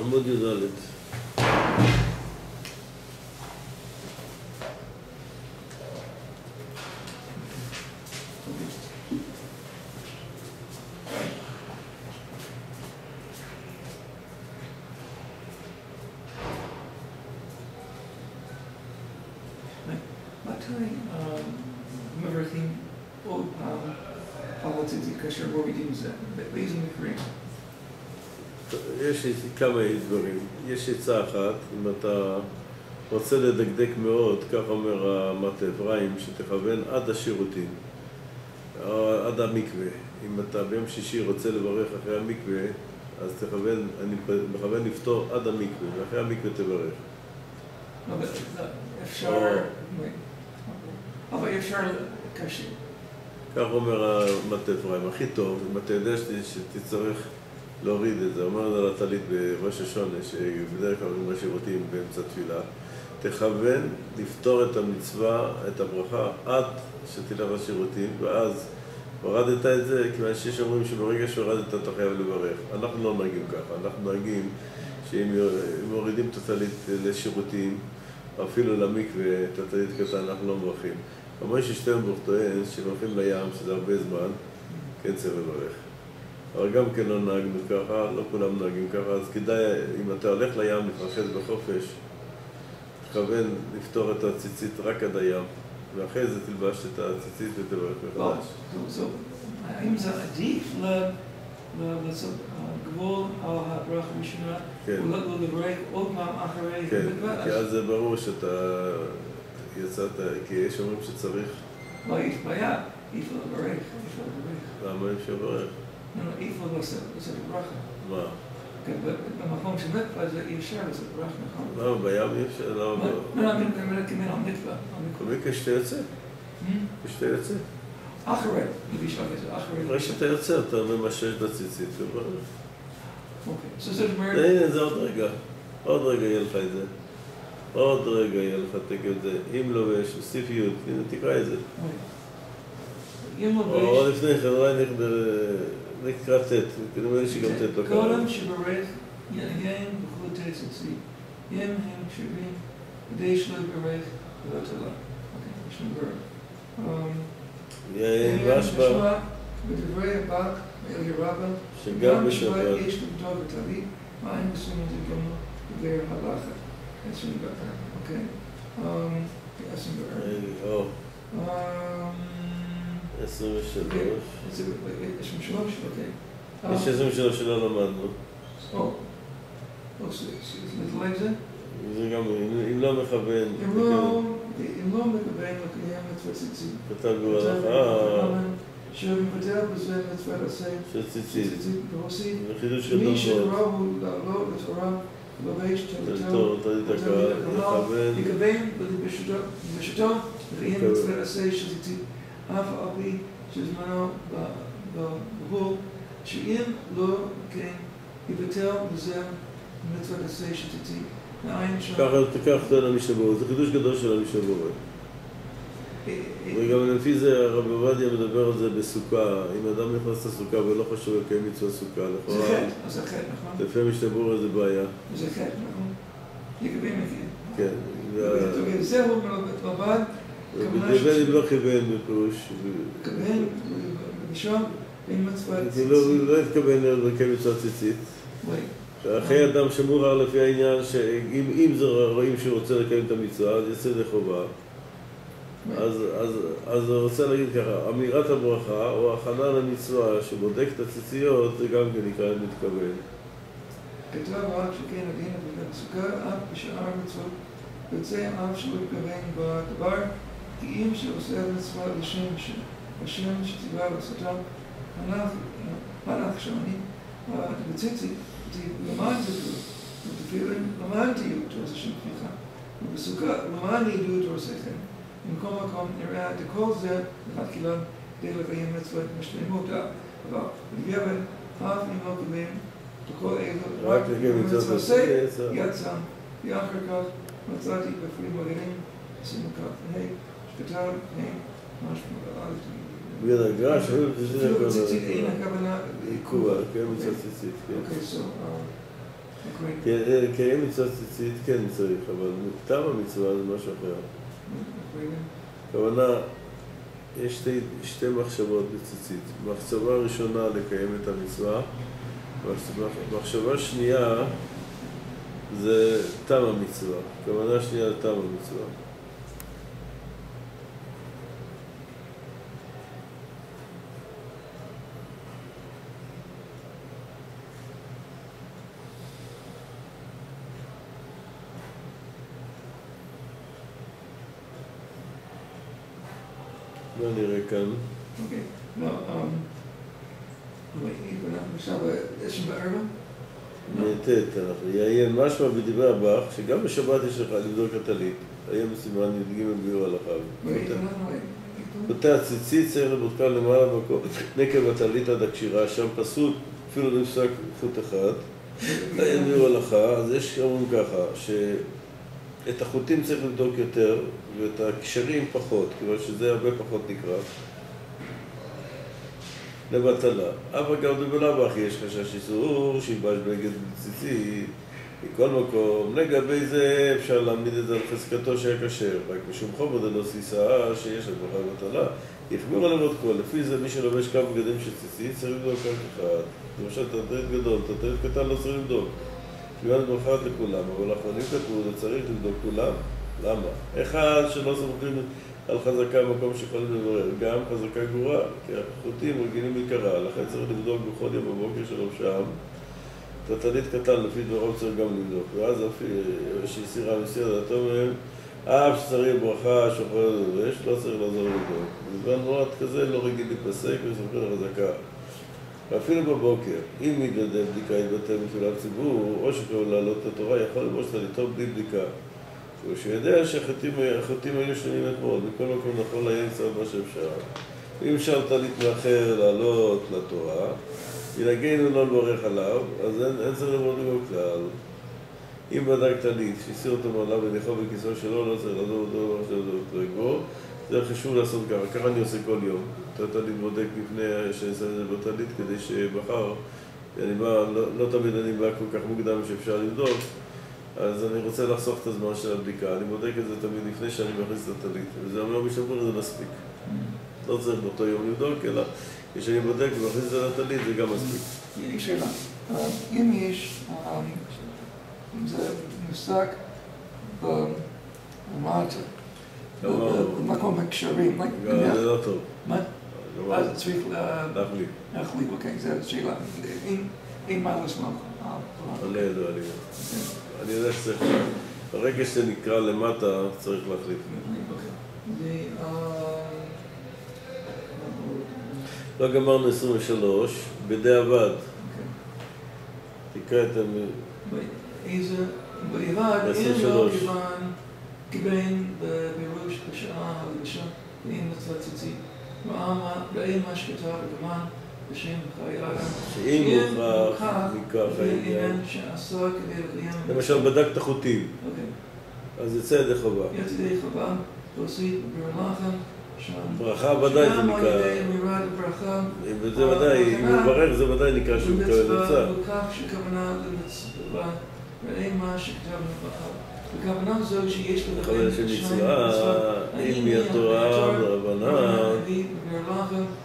עמוד י"ד. מתי אה, מברכים עוד פעם על הציצית כאשר מורידים את זה? באיזה מקרים? יש כמה דברים. יש עצה אחת, אם אתה רוצה לדקדק מאוד, כך אומר המטה אפרים, שתכוון עד השירותים, עד המקווה. אם אתה ביום שישי רוצה לברך אחרי המקווה, אז תכוון, אני מכוון לפתור עד המקווה, ואחרי המקווה תברך. אבל אפשר... אבל אפשר כאשר... כך אומר המטה אפרים, הכי טוב, אם אתה יודע שתצטרך להוריד את זה, אומר זה על הטלית בראש השונה, שבדרך כלל אומרים השירותים באמצע תפילה, תכוון לפתור את המצווה, את הברכה, עד שתלך לשירותים, ואז הורדת את זה, כיוון שיש אומרים שברגע שהורדת אתה חייב לברך. אנחנו לא נוהגים ככה, אנחנו נוהגים שאם מורידים את הטלית לשירותים, אפילו למקווה, את הטלית קטן, אנחנו לא מברכים. כמובן ששטרנבורג טוען שהולכים לים, שזה הרבה זמן, כן צריך לברך. אבל גם כן לא נהגנו ככה, לא כולם נוהגים ככה, אז כדאי, אם אתה הולך לים להתרחץ בחופש, תכוון לפתור את הציצית רק עד הים, ואחרי זה תלבש את הציצית ותברך מחדש. האם זה עדיף לעשות גבול על הברכה הראשונה, כן. ולברך עוד פעם אחרי כן? כי אז זה ברור שאתה יצאת, כי יש אומרים שצריך, לא, יש בעיה, אי אפשר לברך, אי אפשר לברך. למה אי אפשר לברך? לא, לא, אי אפשר לעשות לעשות ברכה. מה? כן, במקום של מקווה זה אי אפשר לעשות ברכה, נכון? למה בים אי אפשר? למה? לא, לא, אני מדבר כמובן על מקווה. מקווה. במקרה שאתה יוצא, Hmm? כשאתה יוצא. אחרי, אחרי. אחרי שאתה יוצא אתה ממשש את הציצית. אוקיי, הנה, זה עוד רגע. עוד רגע יהיה לך את זה. עוד רגע יהיה לך תקף זה. אם לובש, הוסיף י', הנה תקרא את זה. אם או לפני כן, אולי נכ- נקרא ט', נדמה לי שגם ט' לא קרה. קודם שברך יין בכל תציצי, ים הם קשרים, כדי שלא יברך ולא תלה. אוקיי, יש לנו ברר. יין ושבע, בדברי הבק, מאלי רבא, שגם בשבת. יש לבדוק בטלית, מה הם עושים את זה גם בדבר הלכה. עשרים ברר, אוקיי? אמ. או, אמ, 23. זה- יש שם שלוש, אוקיי. יש 23 שלא למדנו. או, או, זה זה? זה גם, אם- לא מכוון, אם לא, אם לא מקבל לקיים מצוות ציצית. כתב ברכה שמבטל בזה מצוות עשה של ציצית. ברוסית. וחידוש גדול מי. שראו לעלות לתורה, של תלתו, הקהל, לכוון, יכוון בלבשתו, ולעיין מצוות עשה של ציצית. אף על פי שזמנו בגבול, שאם לא כן, יבטל בזה מצוות עשה. ככה תיקח אותו למשתברות, זה חידוש גדול של המשתברות. וגם לפי זה הרב עובדיה מדבר על זה בסוכה, אם אדם נכנס לסוכה ולא חושב לקיים מצוות סוכה, זה לכאורה, חטא, אז זה חטא, נכון? לפי המשתברות זה בעיה, זה חטא, נכון? יכוון מכן. כן. וה- זהו לבד, אם לא כיוון בפירוש, כוון, ושם, אין מצוות כי לא- הוא לא התכוון לקיים מצוות ציצית. אחרי אדם שמורר לפי העניין שאם אם זה רואים שהוא רוצה לקיים את המצווה, אז יצא ידי חובה. אז, אז, אז הוא רוצה להגיד ככה, אמירת הברכה או הכנה למצווה שבודק את הציציות זה גם כן נקרא מתכוון. כתב רק שכן הדין בבית סוכה, אף בשאר המצוות, יוצא אף שלא יתכוון בדבר, כי אם שעושה מצווה לשם ש- השם שציווה לעשותם, הנח, הנח שאני, בציצית, למען זה ותפילין, למען תהיו תור השם כפיך, ובסוכה, למען ידעו תור שכם. במקום מקום נראה את כל זה, לכתחילה, כדי לקיים מצוות משלימות, אבל בדיעבד, אף אם לא קיבל וכל אלו, רק לקיים מצוות עשה, עשה. יצא, ואחר כך מצאתי בפרי מגנים, עשינו כך, משמע, א', בגלל הגרש, אפילו ציצית אין הכוונה עיכוב, כן מצוות ציצית, כן. אוקיי, so, uh, מקרינים. קיים מצוות ציצית כן צריך, אבל טעם המצווה זה משהו אחר. מקרינים. הכוונה, יש שתי, שתי מחשבות בציצית. מחשבה ראשונה לקיים את המצווה, מחשבה- מחשבה שנייה זה תם המצווה. הכוונה שנייה זה תם המצווה. מה נראה כאן? אוקיי. לא, אמ, אנחנו בארבע? לא. אנחנו יעיין משמע בדברי הבח, שגם בשבת יש לך לבדוק הטלית. היום בסימן י"ג ביור אנחנו... בתי הציצית צריך לבודקה למעלה במקום נקב הטלית עד הקשירה, שם פסול, אפילו לא נפסק חוט אחד. עיין ביור הלכה, אז יש אומרים ככה, שאת החוטים צריך לבדוק יותר, ואת הקשרים פחות, כיוון שזה הרבה פחות נקרא. לבטלה. אבל גם בבלאו הכי יש חשש איסור, שיבש בגד ציצית, מכל מקום. לגבי זה אפשר להעמיד את זה על חזקתו שהיה כשר, רק משום חומר דלא סיסה שיש לה ברכה ובטלה. החמירו עליו עוד כל, לפי זה מי שלובש כמה בגדים של ציצית צריך לבדוק רק אחד. למשל תרטרית גדול, תרטרית קטן לא צריך לבדוק. כמעט ברכה לכולם, אבל האחרונים כתבו, צריך לבדוק כולם. למה? אחד שלא סומכים על חזקה במקום שיכולים לברר, גם חזקה גבוהה, כי החוטים רגילים להיקרע, לכן צריך לבדוק בכל יום בבוקר שלו שם. תטלית קטן, לפי דברו צריך גם לבדוק, ואז אף שהסירה מסירה דעתו מהם, אף שצריך ברכה שוחר לבש, לא צריך לעזור לבדוק. בזמן מועט כזה לא רגיל להיפסק וסומכים על חזקה. ואפילו בבוקר, אם מתגלדם בדיקה יתבטא בתפילת ציבור, או שקראו לעלות את התורה, יכול לבוש טליתו בלי בדיקה. שהוא יודע החוטים היו שלמים אתמול, בכל מקום נכון לעיין קצת מה שאפשר. אם אפשר טלית מאחר לעלות לתורה, ינהגנו לא לברך עליו, אז אין, צריך ללמוד בו כלל. אם בדק טלית, שהסיר אותו מעליו וניחו בכיסאו שלו, לא צריך לעזוב אותו עכשיו זה רגו. זה חשוב לעשות ככה, ככה אני עושה כל יום. את הטלית בודק לפני שאני שם את זה בטלית, כדי שמחר, אני בא, לא, לא תמיד אני בא כל כך מוקדם שאפשר לבדוק, אז אני רוצה לחסוך את הזמן של הבדיקה. אני בודק את זה תמיד לפני שאני מכניס את הטלית. וזה אומר משמור זה מספיק. לא צריך באותו יום לבדוק, אלא כשאני בודק ומכניס את זה לטלית זה גם מספיק. יש לי שאלה. אה, אם יש, אה, אם זה מושג במטה, לא. במקום הקשרים, גם זה לא טוב. מה? לא, אז צריך לה- להחליט. להחליט, אוקיי, זו שאלה. מה לסמוך. אה, אני לא יודע, אני- יודע שצריך... ברגע שזה נקרא למטה, צריך להחליט. ו- אה, לא גמרנו 23, בדיעבד. תקרא את ה... איזה, אין לו 23. כיוון, כיוון בפירוש בשעה הראשון, ואם מצוות ציצית. ראה מה- שכתב בגמרא בשם חיי אדם. שאם הוכח מכך העניין. למשל, בדקת חוטים, אוקיי. אז יצא ידי חובה. יצא חובה, תוסיף ברמחם. ברכה ודאי זה נקרא... ידי. וזה ודאי, אם הוא מברך זה ודאי נקרא שהוא במצווה, לצד. בכך שכוונה למצווה, ראה מה שכתבנו בחר. בכוונה זו שיש אם היא התורה והרבנן,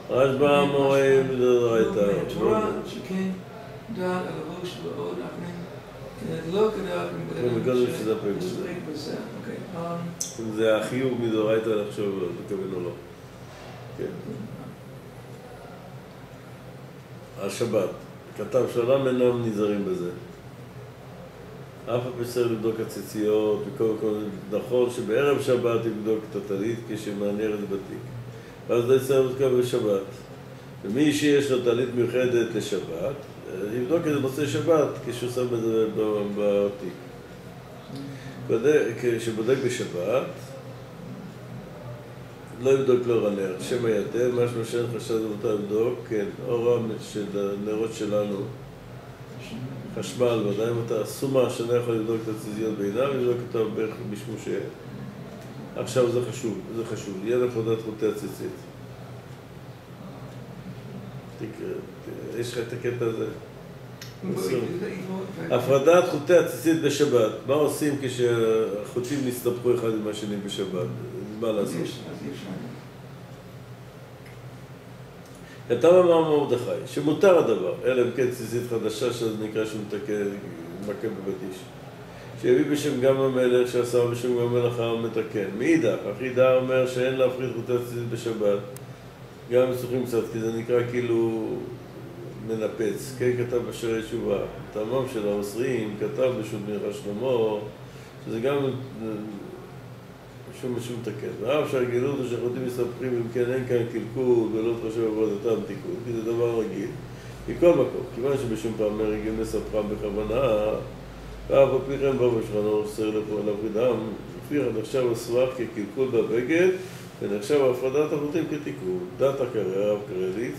רשב"א מורה מדאורייתא. התורה שכן דעת ועוד כדי לא. נסתפק בזה, אוקיי. אם זה החיוב מדאורייתא לחשוב על מתכוון או לא. כן. השבת. כתב שלם אינם נזהרים בזה. אף פי שצריך לבדוק הציציות, וכל מקום נכון שבערב שבת יבדוק את הטלית כשמעניין את בתיק. ואז לא יצטרך לבדוק בשבת. ומי שיש לו טלית מיוחדת לשבת, יבדוק את זה במוצאי שבת כשהוא שם את זה בתיק. בודק- כשבודק בשבת, לא יבדוק לאור הנר, שם היתר, משמע שאין חשד למותר לבדוק, כן, אור הנרות שלנו, חשמל, ודאי אם אתה סומה שאינו יכול לבדוק את הציזיות בעיניו, יבדוק אותו בערך משום ש... עכשיו זה חשוב, זה חשוב, יהיה לכבודת חוטי הציצית. יש לך את הקטע הזה? הפרדת חוטי הציצית בשבת. מה עושים כשהחוטים נסתבכו אחד עם השני בשבת? מה לעשות? כתב אמר מרדכי, שמותר הדבר, אלא אם כן ציצית חדשה, שזה נקרא שהוא מתקן, מכה בבטיש. שיביא בשם גם המלך, שעשה בשם גם המלאכה ומתקן. מאידך, אחידה אומר שאין להפריד חוטי הציצית בשבת. גם מסוכים קצת, כי זה נקרא כאילו מנפץ. כן כתב בשירי תשובה. טעמם של האוסרים כתב בשום מלכה שלמה, שזה גם שום משום תקן. ואף שהגילות השחוטים מסתבכים, אם כן אין כאן קלקול ולא תחשב עבודתם תיקון, כי זה דבר רגיל. מכל מקום, כיוון שבשום פעם מרגיל מספרם בכוונה, ואף על פי כן בא בשכנו אוסר להפרידם, לפיכך נחשב הסבך כקלקול בבגד, ונחשב הפרדת החוטים כתיקון. דת הקרא, הרב קרליץ,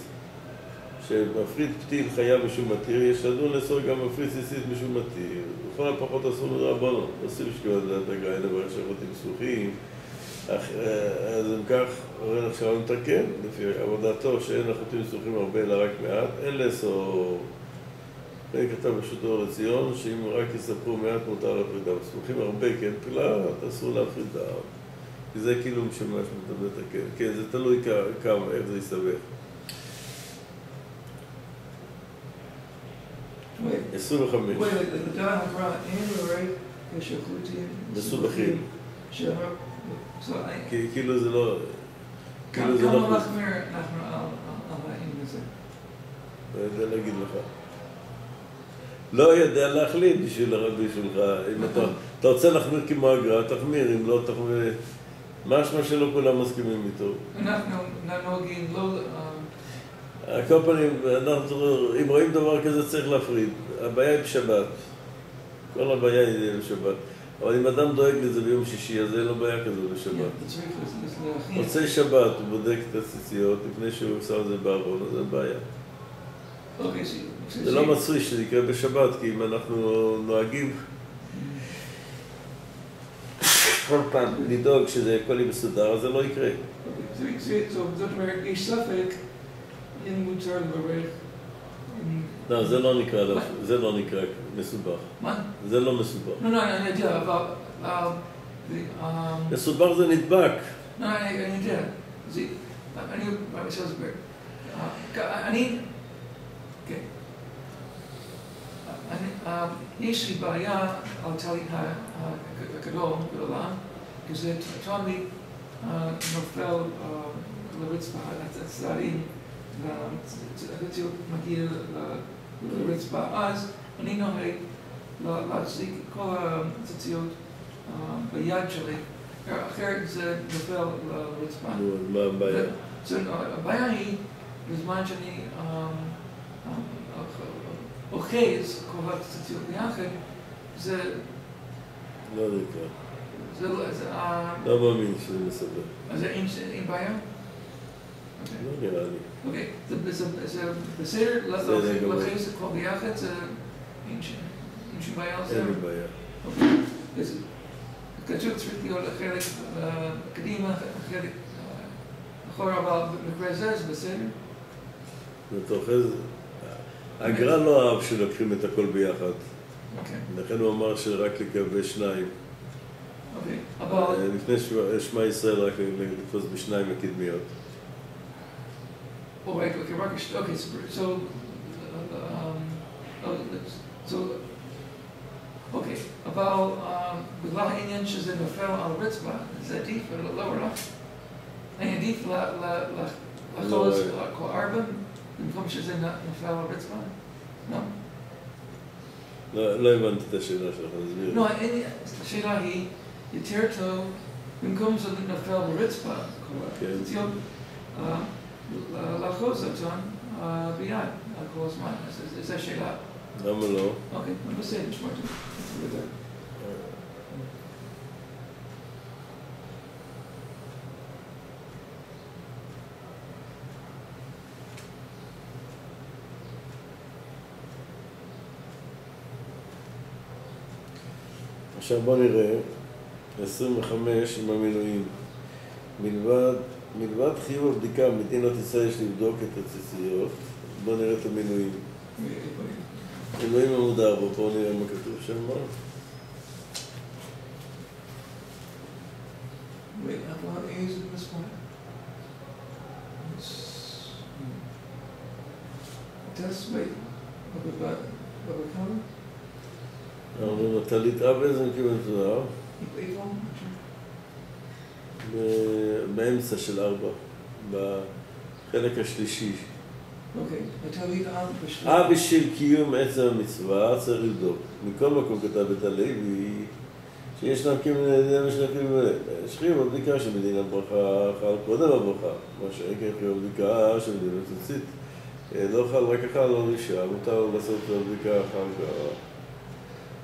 שמפריד פתיל חיה משום מתיר, יש לדון לאסור גם מפריד סיסית משום מתיר. לכל הפחות אסור מדרבנו, עושים שקיעת דעת הגיא לברך שהחוטים סמוכים. אז אם כך, אומר עכשיו מתקן, לפי עבודתו שאין החוטים סמוכים הרבה אלא רק מעט, אין לאסור. זה כתב אור לציון, שאם רק יספרו מעט מותר להפרידם. סמוכים הרבה, כן, פלט, אסור להפרידם. כי זה כאילו משמש מתקן. כן, זה תלוי כמה, איך זה יסתבך. 25. לדעת הגר"א אין הרי כשהחוטים מסובכים. כי כאילו זה לא... כמה כאילו זה לא... אנחנו על העניין הזה? לא יודע להגיד לך. לא יודע להחליט בשביל הרבי שלך. אם אתה, אתה רוצה להחמיר כמו הגר"א, תחמיר, אם לא תחמיר... משמע שלא כולם מסכימים איתו. אנחנו נוהגים לא... על כל פנים, אנחנו, אם רואים דבר כזה צריך להפריד. הבעיה היא בשבת. כל הבעיה היא בשבת. אבל אם אדם דואג לזה ביום שישי, אז אין לו בעיה כזו בשבת. מוצאי שבת הוא בודק את הציציות לפני שהוא שם את זה בארון, אז אין בעיה. אוקיי, זה לא מצוי שזה יקרה בשבת, כי אם אנחנו נוהגים כל פעם לדאוג שזה הכל יהיה מסודר, אז זה לא יקרה. זאת אומרת, יש ספק אם מותר לברך. לא, זה לא נקרא, זה לא נקרא מסובך. מה? זה לא מסובך. לא, לא, אני יודע, אבל... אבל- אה, מסובך זה נדבק. לא, אני אני יודע. זה... אני רוצה להסביר. אה, כ- אני... כן. אני- אה, יש לי בעיה על טלי הגדול, גדולה, כי זה תמיד אה, נופל אה, לרצפה, הצדדים, והציוד מגיע ל- לרצפה. אז אני נוהג לה- להחזיק כל הציציות אה, ביד שלי, אחרת זה נופל לרצפה. מה הבעיה? זה- הבעיה היא, בזמן שאני אה, אה, אוחז כל הציציות ביחד, זה, לא. זה, לא- זה, אה, לא מאמין שזה מסובך. אז אין בעיה? לא נראה לי. אוקיי, זה- בסדר? להכניס את הכל ביחד, אין שום בעיה על זה? אין לי בעיה. אז כתוב צריך להיות חלק אה, קדימה, חלק אה, אחורה, אבל במקרה זה זה בסדר? אוחז... הגר"א לא אהב שלוקחים את הכל ביחד. אוקיי. לכן הוא אמר שרק לקבל שניים. אוקיי. אבל... אה, לפני שמע- ישראל רק לתפוס בשניים הקדמיות. אוקיי, אוקיי, רק. אוקיי, so... um, so... אוקיי, אבל um, בגלל העניין שזה נופל על הרצפה, זה עדיף ולא רע. אני עדיף ל- ל- ל- לחוז כל ארבע, במקום שזה נ- נופל על הרצפה? לא? לא לא הבנתי את השאלה שלך, תסביר. לא, אין- השאלה היא, יותר טוב, במקום שזה נופל ברצפה, כל כן. הציציות, אה, ל- לאחוז אותן אה, ביד כל הזמן. אז אז- זו השאלה. למה לא? אוקיי, בסדר, נשמע. עכשיו בוא נראה, 25 עם המילואים. מלבד, מלבד חיוב הבדיקה, מדינת ישראל יש לבדוק את הציציות. בוא נראה את המילואים. אלוהים עמוד ארבע, בואו נראה מה כתוב שם. Wait, how this one? Wait? אומרים, הטלית רב איזה מכיוון זוהר, באמצע של ארבע, בחלק השלישי. אה, בשביל קיום עצם המצווה צריך לבדוק. מכל מקום כתב את הלוי, שיש להקים דיני משלחים שכיב בבדיקה של מדינה ברכה חל קודם הברכה, מה שעקר חיוב בבדיקה של מדינה ציצית. לא חל רק אחד לא אישה, מותר לעשות את הבדיקה אחר כך.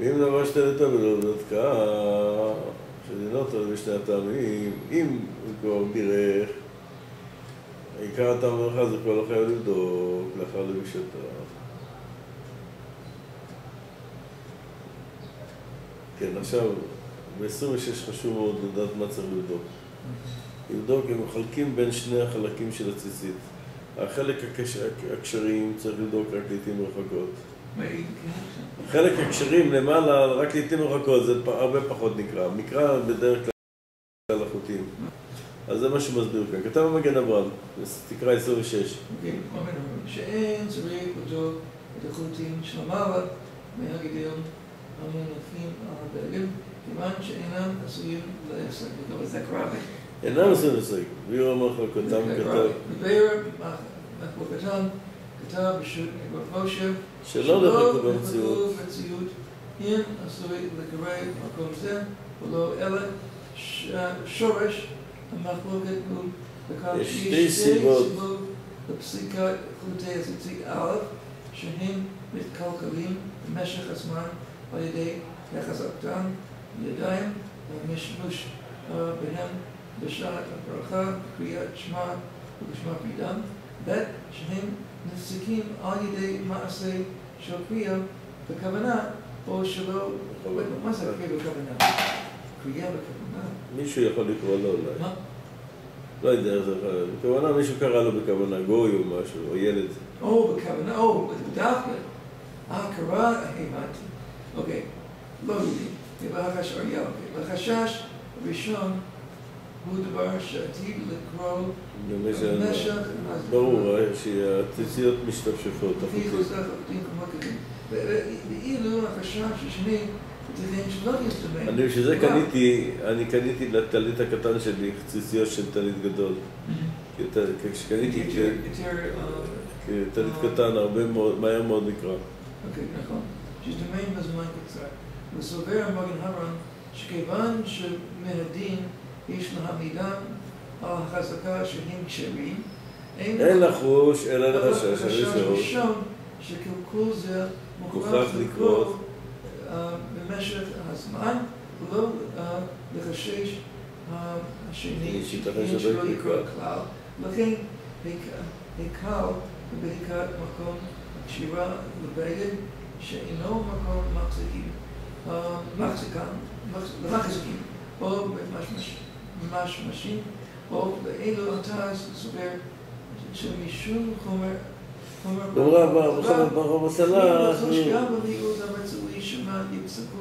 ואם דבר שתלתה ולא בדקה, שדינות על בשני הטעמים, אם הוא כבר בירך, עיקר הטעם ברכה זה כבר לא חייב לבדוק לאחר לבישתה. כן, עכשיו, ב-26 חשוב מאוד לדעת מה צריך לבדוק. לבדוק, הם מחלקים בין שני החלקים של הציצית. החלק הקש... הקשרים צריך לבדוק רק לעיתים רחוקות. מעיד, חלק הקשרים למעלה, רק לעיתים רחוקות, זה הרבה פחות נקרא. מקרא בדרך כלל. אז זה מה שהוא מסביר כאן. כתב המגן אברהם, תקרא 26. אוקיי, אומר שאין צריך לבדוק את החוטים של המעלה מהגידל המנופים על הבגד, כיוון שאינם עשויים לעסק. וגם זה קרבי. אינם עושים לשחק. ביור מחלקותם כתב בבאר מחלוקתם כתב בשו"ת רב משה שלא נחלקו במציאות. אם עשוי לקרב מקום זה ולא אלא שורש המחלוקת הוא שיש שתי סיבות. לפסיקת חוטי הציצית א' שהם מתקלקלים במשך הזמן על ידי החזקתם ידיים והמשמוש בהם בשעת הברכה, קריאת שמע ובשמע פרידם, ב' שהם נפסקים על ידי מעשה של קריאה בכוונה או שלא, מה זה קריאה בכוונה? קריאה בכוונה? מישהו יכול לקרוא לו אולי. מה? לא יודע איך זה להיות. בכוונה מישהו קרא לו בכוונה גוי או משהו, או ילד. או בכוונה, או דווקא. אה, קרא, הבנתי. אוקיי, לא יודעים. אריה, אוקיי. בחשש הראשון הוא דבר שעתיד לקרוא במשך... ברור, שהציציות משתפשפות. ואילו החשש השני. אני בשביל זה קניתי, אני קניתי לטלית הקטן שלי ציציות של טלית גדול. ט- כשקניתי אה, כי טלית קטן הרבה מאוד, מהר מאוד נקרא. אוקיי, נכון. שהזדמן בזמן קצר. וסובר המגן הר"ן שכיוון שמן הדין יש להעמידם על החזקה שהם כשרים, אין לחוש אלא לחשש הראשון. ראשון שקלקול זה מוכרח לקרות. במשך הזמן, ולא אה, לחשש אה, השני, שלא יקרה. כלל. לכן הק- הקל בבדיקת מקום הקשירה לבגד שאינו מקום מחזיקים, אה, מחזיקם, מחז- למחזיקים, או במשמשים, או באילו אתה סובר שמשום חומר בחומר ברוב הסלה, לחוש גם במיעוט המצוי שמע יפסקו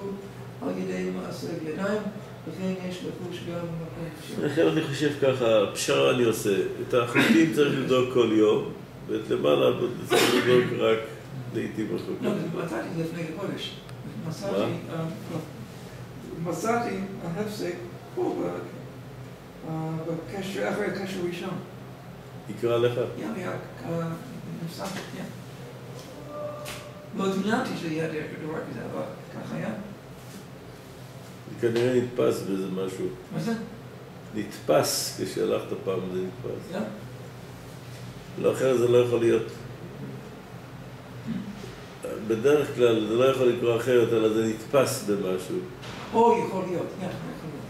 על ידי מעשה ידיים, וכן יש לחוש גם במקום שם. לכן אני חושב ככה, פשרה אני עושה. את החוטים צריך לבדוק כל יום, ואת למעלה צריך לבדוק רק לעיתים לא, רחוקות. מצאתי לפני חודש. מצאתי? אה, לא. מצאתי ההפסק פה אה, בקשר, אחרי הקשר ראשון. יקרא לך. יא, נסעתי, יא. לא דמיינתי שיהיה דבר כזה, אבל ככה היה. כנראה נתפס באיזה משהו. מה זה? נתפס כשהלכת פעם זה נתפס. יא? לא, אחרת זה לא יכול להיות. בדרך כלל זה לא יכול לקרוא אחרת, אלא זה נתפס במשהו. או יכול להיות, יא, יכול להיות.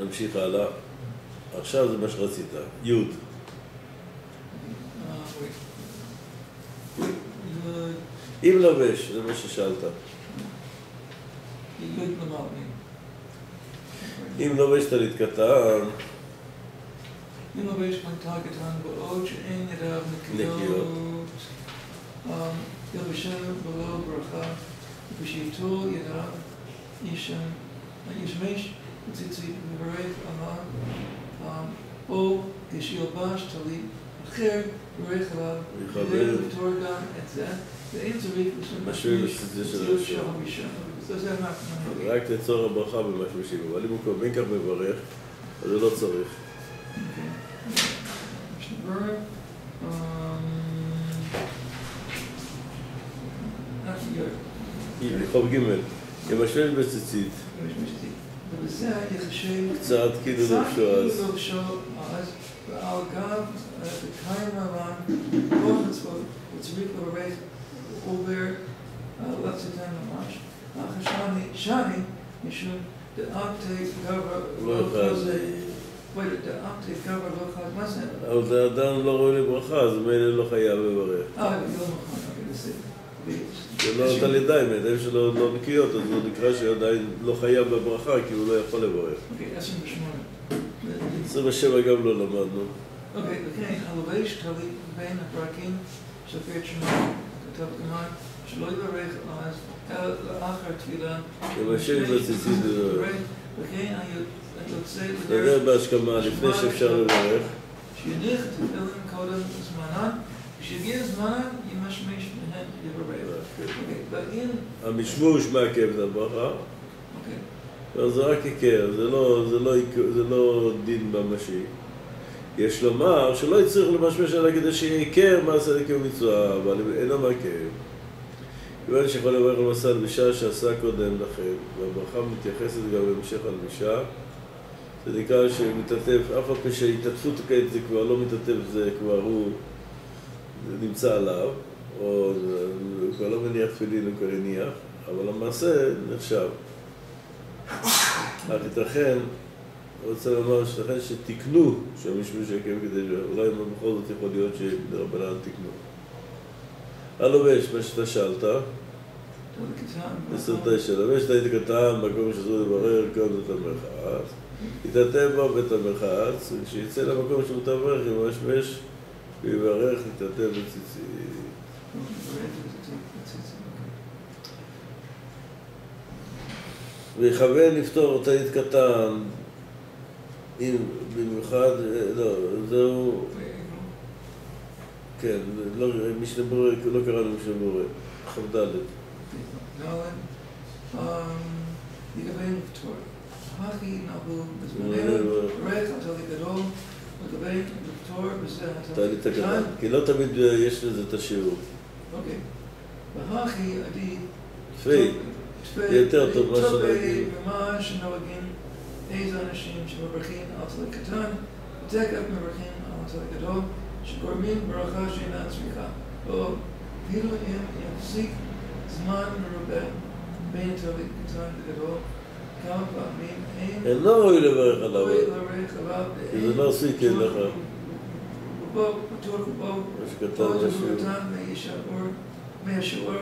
נמשיך הלאה. עכשיו זה מה שרצית. י' אם לובש, זה מה ששאלת. אם לובש טלית קטן, אם לובש פנטה קטן בעוד שאין ידיו נקיות, ילבשנו בלא ברכה, ושייטול ידיו ישמש בציצית וברך עליו, או כשילבש טלית אחר, ברך עליו, כדי לפתור גם את זה, ואין צריך לשמש בציציות של. זה אנחנו... רק לצורך הברכה במשמשים, אבל אם הוא קודם כך מברך, אז הוא לא צריך. חוב ג' ימשמש בציצית ובזה יחשב קצת כאילו לבשו אז. אז ועל גב בקיים הר"ן כל מצוות וצריך לברך עובר לצאתן ממש. אך שני משום דאקתי גברא לא זה? אבל זה אדם לא ראוי לברכה, אז מילא לא חייב לברך. אה, לא נכון, זה לא אותה לידיים, הידיים שלו לא נקיות, אז הוא נקרא שעדיין לא חייב בברכה, כי הוא לא יכול לברך. אוקיי, 28. 27 גם לא למדנו. אוקיי, וכן, הלובש טלית בין הפרקים של פרק שמונה, כתב גמר, שלא יברך אז, אלא לאחר תפילה. ימשך בציצית לברך. וכן, היוצא אתה יודע בהשכמה, לפני שאפשר לברך. שיניח תפילין קודם זמנן, כשיגיע זמנן, ימשמש יברך. אוקיי, המשמוש מעכב את הברכה. אוקיי. זה רק היכר, זה לא, זה, לא, זה לא דין ממשי. יש לומר שלא יצטרך למשמש אלא כדי שיהיה היכר מעשה לקיום מצווה, אבל אינו מעכב. כיוון שיכול לברך על מסע הלבישה שעשה קודם לכן, והברכה מתייחסת גם להמשך הלבישה, זה נקרא שמתעטף, אף על פי שהתעטפות כעת זה כבר לא מתעטף, זה כבר הוא נמצא עליו, או כבר לא מניח תפילין, הוא כבר הניח, אבל המעשה נחשב. אך ייתכן, רוצה לומר שייתכן שתיקנו שהמשמש יקב כדי שאולי בכל זאת יכול להיות שרבנן תיקנו. הלובש, מה שאתה שאלת, עשר תשע, לובש את היית קטן, מקום שאסור לברר, כל זאת המרחץ. יתעטף בו בית המרחץ, וכשיצא למקום שמותר לברך, ימשמש ויברך, יתעטף בציצית. ויכוון לפתור טלית קטן, אם במיוחד, לא, זהו, כן, לא, משנה בורא, לא קראנו משנה בורא, כ"ד. לגבי לפתור, הכי נהוג בזמננו, ברך על טלית גדול, לגבי בזה טלית הקטן, כי לא תמיד יש לזה את השיעור. אוקיי. והכי עדיף תפי, יותר טוב מה שנוהגים. ומה שנוהגים איזה אנשים שמברכים על טלית קטן, ותקף מברכים על טלית גדול, שגורמים ברכה שאינה צריכה. או אפילו אם יפסיק זמן מרובה בין טלית קטן וגדול, כמה פעמים אין... לברך עליו. ראוי לברך עליו. כי זה לא עשוי כן לך. ובו, בטוח ובו, מה שקטן פה זה בשיעור. קטן מהשיעור, מהשיעור,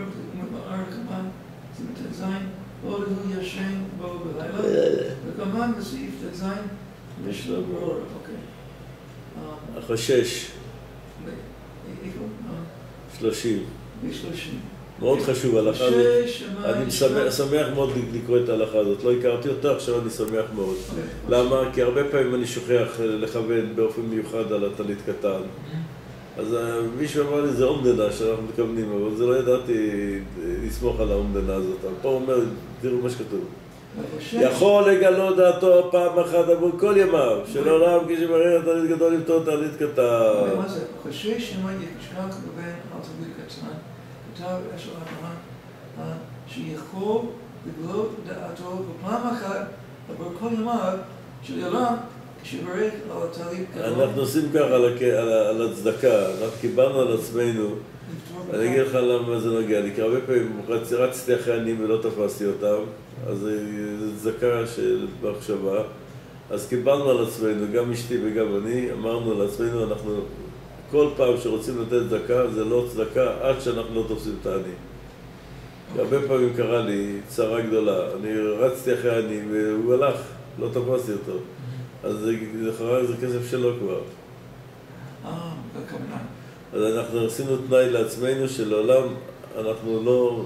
מאר כמובן, זה ט"ז, עוד הוא ישן בו בלילה, וכמובן בסעיף ט"ז, יש לו ברור, אוקיי. אה, החושש, איפה? אה, שלושים. מאוד חשוב, ההלכה הזאת. אני? שמח, מאוד לקרוא את ההלכה הזאת, לא הכרתי אותה, עכשיו אני שמח מאוד. אוקיי. למה? כי הרבה פעמים אני שוכח לכוון באופן מיוחד על הטלית קטן. אז אה, מישהו אמר לי זה אומדנה שאנחנו מתכוונים, אבל זה לא ידעתי אה, לסמוך על האומדנה הזאת. אבל פה הוא אומר, תראו מה שכתוב. יכול לגלות דעתו פעם אחת עבור כל ימיו, שלעולם כשיברר טלית גדול לפתור אוקיי, קטן. מה זה? חושש שמא ישכח לבן על תלמיד קטן, כתב אשל אברהם, שיכול לגלות דעתו בפעם אחת עבור כל ימיו של עולם כשיברך על הטלית גדול. אנחנו עושים ככה על הצדקה, אנחנו קיבלנו על עצמנו אני אגיד לך למה זה נוגע לי, כי הרבה פעמים רצ- רצתי אחרי עניים ולא תפסתי אותם, אז זה צדקה של מחשבה. אז קיבלנו על עצמנו, גם אשתי וגם אני, אמרנו על עצמנו, אנחנו כל פעם שרוצים לתת צדקה, זה לא צדקה עד שאנחנו לא תופסים את העני. הרבה פעמים קרה לי צרה גדולה, אני רצתי אחרי העני והוא הלך, לא תפסתי אותו. אז זה- לכאורה זה כסף שלו כבר. אה, הכוונה. אז אנחנו עשינו תנאי לעצמנו שלעולם אנחנו לא,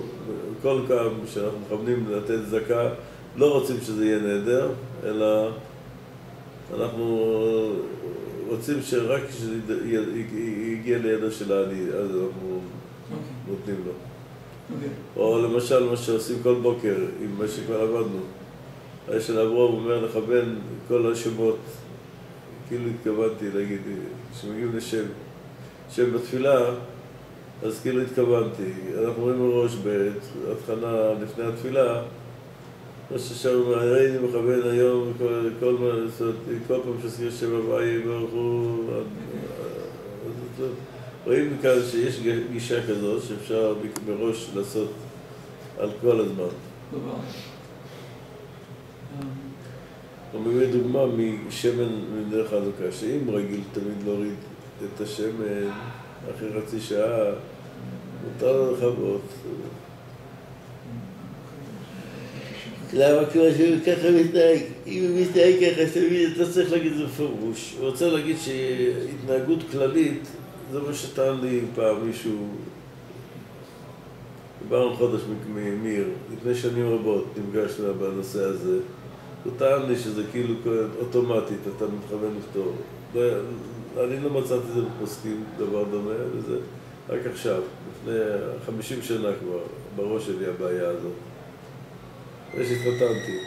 כל פעם שאנחנו מכוונים לתת צדקה, לא רוצים שזה יהיה נהדר, אלא אנחנו רוצים שרק כשזה יגיע לידו של העני, אז אנחנו אוקיי, נותנים לו. אוקיי. או למשל מה שעושים כל בוקר עם מה שכבר למדנו. האש של אברום אומר לכוון כל השמות, כאילו התכוונתי להגיד, כשמגיעים לשם, שם בתפילה, אז כאילו התכוונתי. אנחנו רואים מראש בהתחלה לפני התפילה, מה ששם הריני מכוון היום, כל, מה- אומרת, כל פעם שעושים שם הוואי ברוך הוא, רואים כאן שיש גישה כזאת שאפשר מראש לעשות על כל הזמן. אה, הוא מביא דוגמה משמן מדרך חנוכה, שאם רגיל תמיד להוריד את השמן אחרי חצי שעה, מותר לכבות. למה? כמו שהוא ככה מתנהג, אם הוא מתנהג ככה, תמיד אתה צריך להגיד את זה בפירוש. הוא רוצה להגיד שהתנהגות כללית, זה מה שטען לי פעם מישהו, דיברנו חודש ממיר, לפני שנים רבות נפגשנו בנושא הזה. הוא טען לי שזה כאילו אוטומטית, אתה מתכוון לפתור. אני לא מצאתי את זה בפוסקים, דבר דומה, וזה רק עכשיו, לפני 50 שנה כבר, בראש שלי הבעיה הזאת. ושהתחתנתי.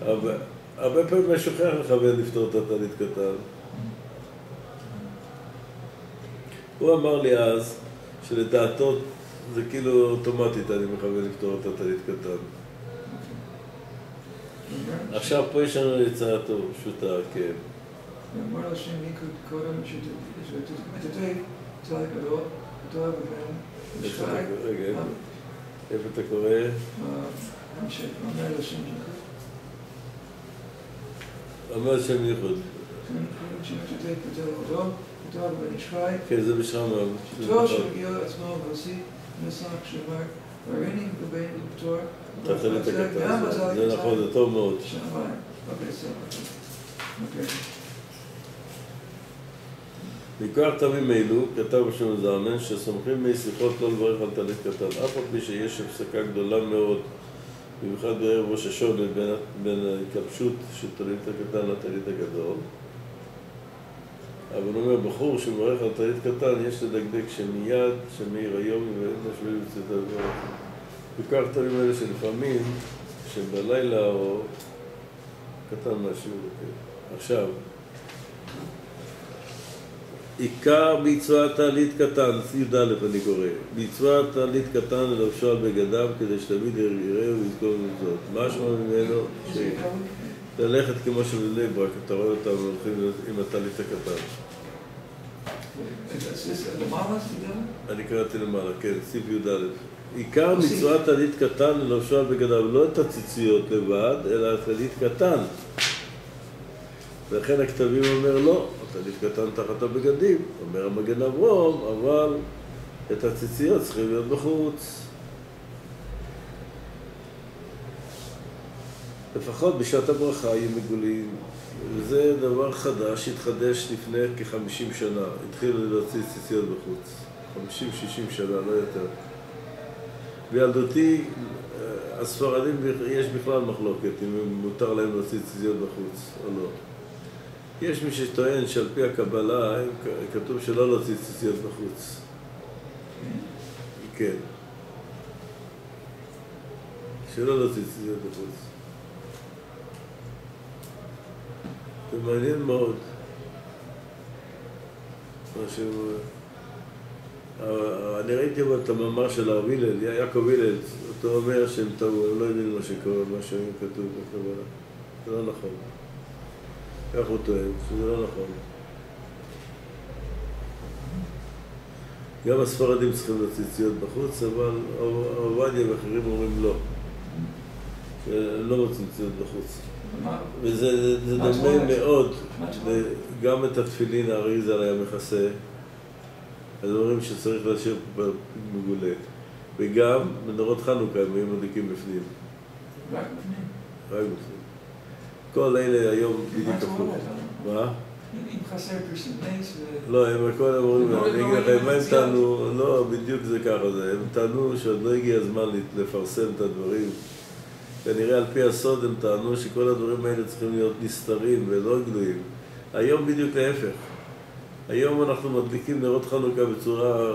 הרבה, הרבה פעמים אני שוכח לכוון לפתור את הטלית קטן. הוא אמר לי אז, שלדעתו זה כאילו אוטומטית אני מכוון לפתור את הטלית קטן. עכשיו פה יש לנו עצה טוב, פשוטה, כן. איפה אתה קורא? המשך, אומר לשם מיקוד. אומר שם ייחוד. כן, זה בשרמם. פטור שמגיע לעצמו והוציא נסח שאמר, והריני בבין לפטור, אתה תלת גם הקטן, בצד זה נכון, זה טוב מאוד. אוקיי. מכוח טעמים אלו, כתב בשם זלמן, שסומכים מי שיחות לא לברך על טלית קטן, אף על פי שיש הפסקה גדולה מאוד, במיוחד בערב ראש השונה, בין, בין ההתלבשות של טלית הקטן לטלית הגדול. אבל הוא אומר, בחור שמברך על טלית קטן, יש לדקדק שמיד, שמאיר היום, ואין משווים בצאת הדבר. מכוח טעמים אלה שלפעמים, שבלילה או קטן משהו, כן. עכשיו, עיקר מצוות טלית קטן, י"א אני קורא, מצוות טלית קטן ללבשו על בגדיו כדי שתמיד יראו ויזכור מזאת. משמע ממנו שללכת כמו שבבני ברק, אתה רואה אותם הולכים עם הטלית הקטן. אני קראתי למעלה, כן, סעיף י"א. עיקר מצוות טלית קטן ללבשו על בגדיו, לא את הציציות לבד, אלא הטלית קטן. ולכן הכתבים אומר לא, הטלית קטן תחת הבגדים. אומר המגן אברום, אבל את הציציות צריכים להיות בחוץ. לפחות בשעת הברכה יהיו מגולים. וזה דבר חדש, התחדש לפני כ-50 שנה. התחילו להוציא ציציות בחוץ. 50-60 שנה, לא יותר. בילדותי, אה, הספרדים, יש בכלל מחלוקת אם מותר להם להוציא ציציות בחוץ או לא. יש מי שטוען שעל פי הקבלה כתוב שלא להוציא ציציות בחוץ. כן. שלא להוציא ציציות בחוץ. זה מעניין מאוד. אה, אני ראיתי את המאמר של הרב הלל, יעקב הלל, אותו אומר שהם טעו, הם לא יודעים מה שקורה, מה שכתוב בקבלה. זה לא נכון. כך הוא טוען, שזה לא נכון. גם הספרדים צריכים להוציא ציציות בחוץ, אבל עובדיה ואחרים אומרים לא. לא מוצאים ציציות בחוץ. וזה זה מה דומה? מאוד? גם את התפילין האריזה היה מכסה, אז אומרים שצריך להשאיר מגולה. וגם בנרות חנוכה הם היו מדליקים בפנים, רק בפנים. כל אלה היום בדיוק הפוך. מה? אם חסר ו... לא, הם הכל לא, אני לא אגיד מה הם. טענו, לא, בדיוק זה ככה זה, הם טענו שעוד לא הגיע הזמן לפרסם את הדברים. כנראה על פי הסוד הם טענו שכל הדברים האלה צריכים להיות נסתרים ולא גלויים. היום בדיוק להפך. היום אנחנו מדליקים נרות חנוכה בצורה...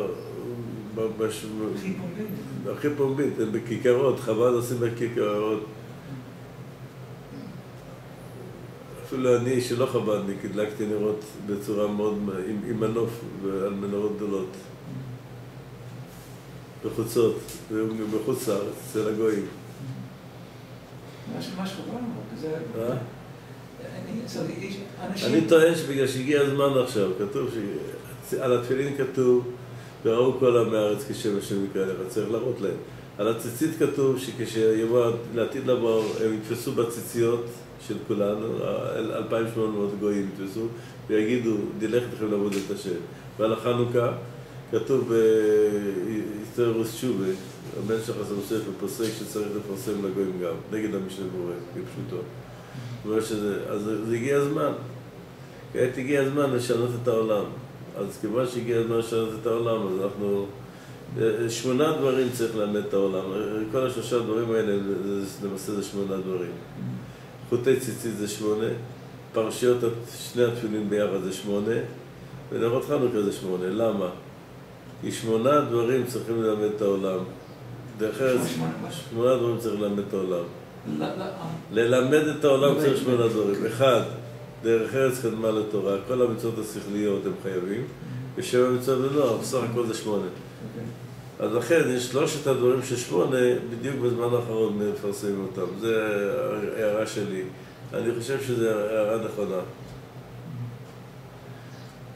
הכי פומבי. הכי פומבית, הם בכיכרות, חבל לשים בכיכרות. אפילו אני, שלא חב"דניק, הדלקתי נרות בצורה מאוד, עם, עם מנוף על מנורות גדולות. בחוצות, בחוץ לארץ, אצל הגויים. אה? אני- טוען שבגלל שהגיע הזמן עכשיו, כתוב ש... על התפילין כתוב, וראו כל עם הארץ כשם השם יקרא לך, צריך להראות להם. על הציצית כתוב שכשיבוא לעתיד לבוא, הם יתפסו בציציות של כולנו, ה- 2,800 גויים יתפסו, ויגידו, נלך איתכם לעבוד את השם. ועל החנוכה כתוב בהיסטוריה תשובה, הבן שלך זה ספר פוסק שצריך לפרסם לגויים גם, נגד המשנה בורא, כפשוטו. אז זה הגיע הזמן. כעת הגיע הזמן לשנות את העולם. אז כיוון שהגיע הזמן לשנות את העולם, אז אנחנו... שמונה דברים צריך ללמד את העולם. כל השלושה דברים האלה, זה- זה- למעשה זה שמונה דברים. חוטי ציצית זה שמונה, פרשיות שני התפילין ביחד זה שמונה, ונרות חנוכה זה שמונה. למה? כי שמונה דברים צריכים ללמד את העולם. דרך ארץ, שמונה- דברים צריך ללמד את העולם. אה, ללמד את העולם צריך שמונה דברים. אחד, דרך ארץ קדמה לתורה, כל המצוות השכליות הם חייבים, ושבע מצוות לנוער, בסך הכל זה שמונה. אוקיי. אז לכן יש שלושת הדברים של שמונה, בדיוק בזמן האחרון מפרסמים אותם. זו הערה שלי. אני חושב שזו הערה נכונה.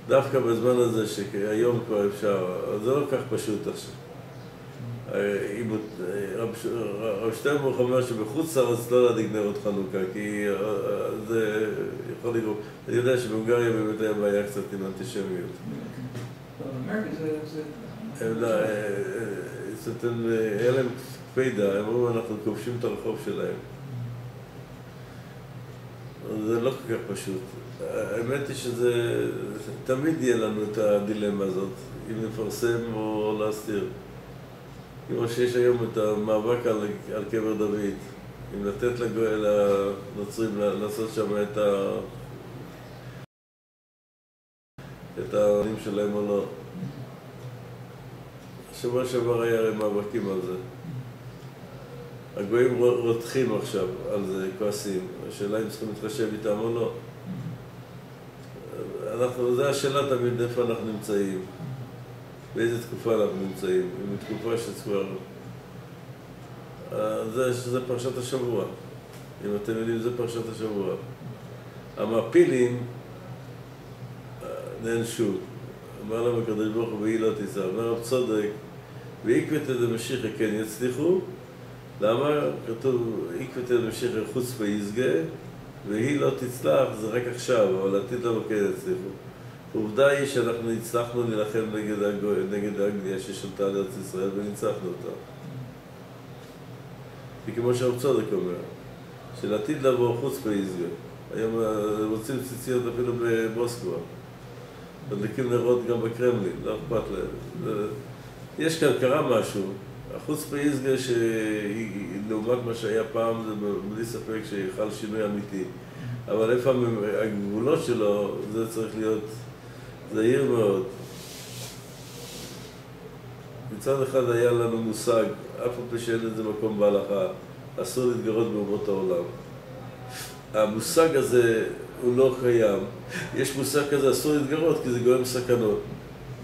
דווקא בזמן הזה, שהיום כבר אפשר, זה לא כל כך פשוט עכשיו. רב שטיינבורג אומר שבחוץ לארץ לא להדליק נרות חנוכה, כי אה, זה יכול לגרום. אני יודע שבהונגריה באמת היה בעיה קצת עם אנטישמיות. לא, לא, אה, אה, אה, היה להם קפידה, הם אמרו אנחנו כובשים את הרחוב שלהם. זה לא כל כך פשוט. האמת היא שזה, תמיד יהיה לנו את הדילמה הזאת, אם לפרסם או להסתיר. כמו שיש היום את המאבק על, על קבר דוד, אם לתת לגוי, לנוצרים לעשות שם את ה... את העונים שלהם או לא. שבוע שעבר היה הרי מאבקים על זה. הגויים רו- רותחים עכשיו על זה, כועסים. השאלה אם צריכים להתחשב איתם או לא. אנחנו, זו השאלה תמיד איפה אנחנו נמצאים, באיזה תקופה אנחנו נמצאים. אם בתקופה שכבר... אה, זה, זה פרשת השבוע. אם אתם יודעים, זה פרשת השבוע. המעפילים אה, נענשו. אמר להם הקדוש ברוך הוא ויהי לא תישא. אומר רב צודק, ועקבתא דמשיחא כן יצליחו. למה? כתוב עקבתא דמשיחא חוץ ויסגה, והיא לא תצלח, זה רק עכשיו, אבל עתיד לבוא כן יצליחו. עובדה היא שאנחנו הצלחנו להילחם נגד, הגו, נגד אנגליה ששלטה על ארץ ישראל וניצחנו אותה. וכמו שהרב צודק אומר, שלעתיד לבוא חוץ ויסגה. היום אה, רוצים ציציות אפילו במוסקבה. מדליקים נרות גם בקרמלין, לא אכפת להם. יש כאן, קרה משהו. החוץ פייסגה שלעומת מה שהיה פעם, זה בלי ספק שחל שינוי אמיתי. אבל איפה הגבולות שלו, זה צריך להיות זהיר מאוד. מצד אחד היה לנו מושג, אף פי שאין לזה מקום בהלכה, אסור להתגרות באומות העולם. המושג הזה הוא לא קיים. יש מושג כזה, אסור להתגרות, כי זה גורם סכנות.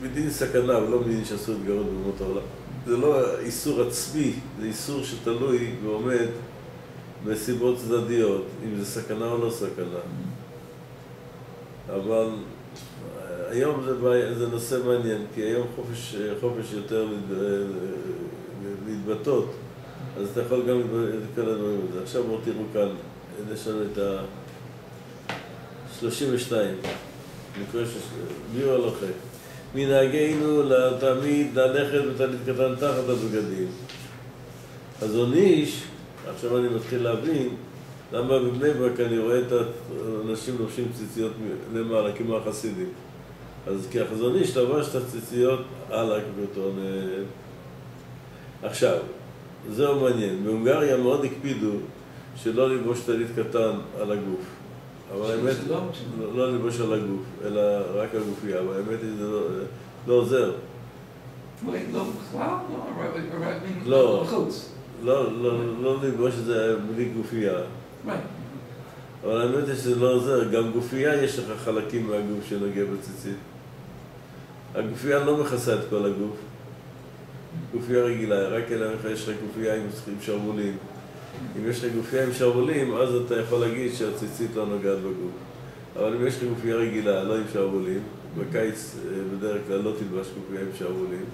מדין סכנה, ולא מדין שאסור להתגרות באומות העולם. זה לא איסור עצמי, זה איסור שתלוי ועומד בסיבות צדדיות, אם זה סכנה או לא סכנה. אבל אה, היום זה, בעיה, זה נושא מעניין, כי היום חופש, חופש יותר להת- להתבטאות, אז אתה יכול גם להתבטא את כל הדברים האלה. עכשיו בואו תראו כאן, יש לנו את ה... 32, מקרה של ביור הלוכה. מנהגנו לתמיד ללכת בטלית קטן תחת הבגדים. אז איש, עכשיו אני מתחיל להבין, למה בבני ברק אני רואה את האנשים לובשים ציציות למעלה, כמו החסידים? אז כי החזון איש לבש את הציציות על הכתון. עכשיו, זהו מעניין. בהונגריה מאוד הקפידו שלא ללבוש טלית קטן על הגוף. אבל האמת, לא, לא ללבוש על הגוף, אלא רק על גופייה, אבל האמת היא שזה לא עוזר. לא, לא ללבוש את זה בלי גופייה. אבל האמת היא שזה לא עוזר, גם גופייה יש לך חלקים מהגוף שנוגע בציצית. הגופייה לא מכסה את כל הגוף. גופייה רגילה, רק אלא יש לך גופייה עם שרוולים. אם יש לך גופייה עם שרוולים, אז אתה יכול להגיד שהציצית לא נוגעת בגוף. אבל אם יש לך גופייה רגילה, לא עם שרוולים, בקיץ אה, בדרך כלל לא תלבש גופייה עם שרוולים.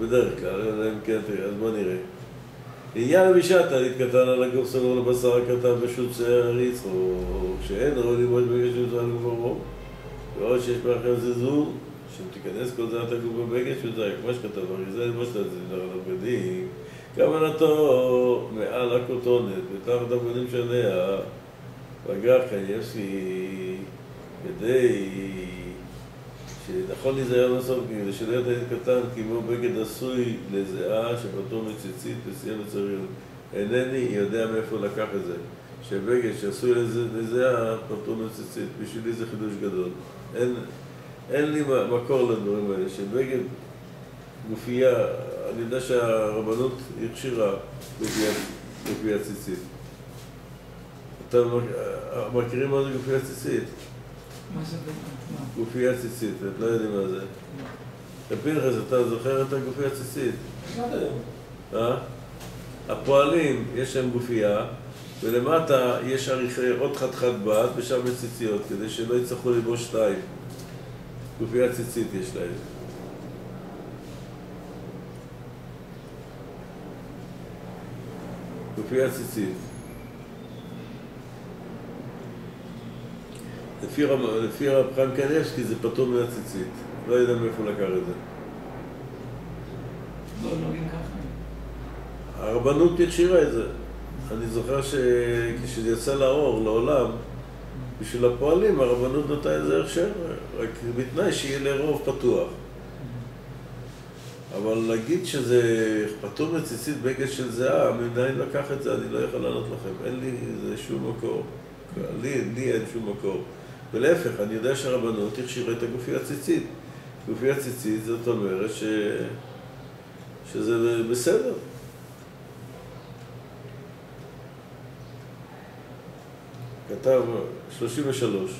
בדרך כלל, אלא אם כן, אז בוא נראה. עניין לבישת עלית קטן על הגוף סגור לבשר הקטן בשוט שיער הריץ, או שאין ראוי ללמוד בגש של זמן גבוהו, ועוד שיש בכם זזור, שתיכנס כל זעת הגוף בבגד שזרק, מה שכתב למשל זה נדבר על הבגדים, כוונתו מעל הכותונת, ותחת הבגדים שעליה, פגח קנייבסקי כדי שנכון להיזהר לעשות כדי שלא יהיה תלמיד קטן כמו בגד עשוי לזיעה שפטור מציצית וסיים לצריון. אינני יודע מאיפה לקח את זה. שבגד שעשוי לזיעה פטור מציצית. בשבילי זה חידוש גדול. אין, אין לי מקור לדברים האלה. שבגד גופייה, אני יודע שהרבנות הכשירה גופייה ציצית. אתם מכירים מה זה גופייה ציצית? מה זה גופייה ציצית, את לא יודעים מה זה. פנחס, אתה זוכר את הגופייה הציצית? אה? הפועלים, יש להם גופייה, ולמטה יש עריכי עוד חתיכת בד, ושם יש ציציות, כדי שלא יצטרכו לבוש שתיים. גופייה ציצית יש להם. גופייה ציצית. לפי הרב חיים קניאבסקי זה פטור מהציצית. לא יודע מאיפה לקח את זה. לא, לא הרבנות הכשירה את זה. אני זוכר שכשזה יצא לאור, לעולם, בשביל הפועלים הרבנות נתנה את זה הכשר, רק בתנאי שיהיה לרוב פתוח. אבל להגיד שזה פטור מציצית בגד של זהה, מנין לקח את זה, אני לא יכול לענות לכם. אין לי זה שום מקור. לי, לי אין שום מקור. ולהפך, אני יודע שהרבנות הכשירה את הגופי הציצית. גופי הציצית זאת אומרת ש... שזה בסדר. כתב 33.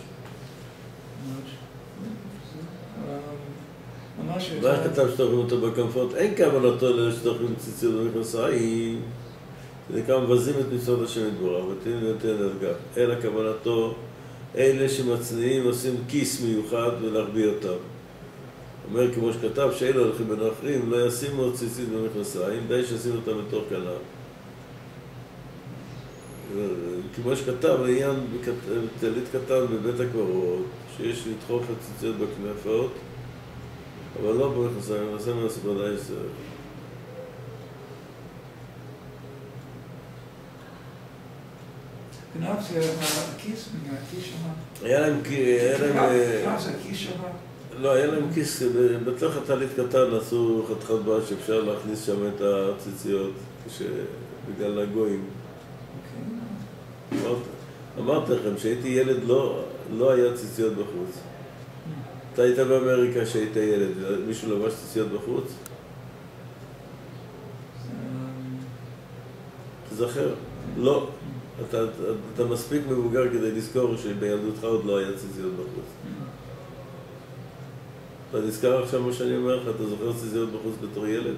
ממש... ואיך כתב שתוכלים אותו בכנפות? אין כוונתו לאלה שתוכלים ציציות במכנסיים. זה כמה מבזים את מצוות השם יתברך, ונותן על גב. אלא כוונתו אלה שמצניעים עושים כיס מיוחד ולהחביא אותם. אומר כמו שכתב, שאלה הולכים בין האחרים, לא ישימו ציצית במכנסיים, די שישימו אותם בתוך כנף. כמו שכתב, לעניין טלית קטן בבית הקברות, שיש לדחוף את ציציות בכנפות, אבל לא במכנסיים, נעשה מנסה ודאי ישראל. כנף זה הכיס, שם. היה להם... כנף זה הכיס שם. לא, היה להם כיס, בתוך הטלית קטן עשו חתיכת בד שאפשר להכניס שם את הציציות, בגלל הגויים. אמרתי לכם, כשהייתי ילד לא היה ציציות בחוץ. אתה היית באמריקה כשהיית ילד, מישהו לבש ציציות בחוץ? תזכר. לא. אתה, אתה, מספיק מבוגר כדי לזכור שבילדותך עוד לא היה ציציות בחוץ. אתה נזכר עכשיו מה שאני אומר לך? אתה זוכר ציציות בחוץ בתור ילד?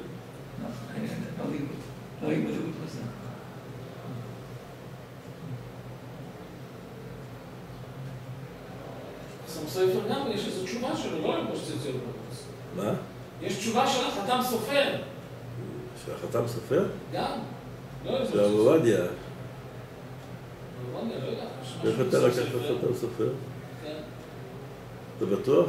סופר גם, יש איזו תשובה שלו, לא ללבוש ציציות בחוץ. מה? יש תשובה של החתם סופר. של החתם סופר? גם. לא של הרב עובדיה. איך אתה לקחת חתם סופר? אתה בטוח?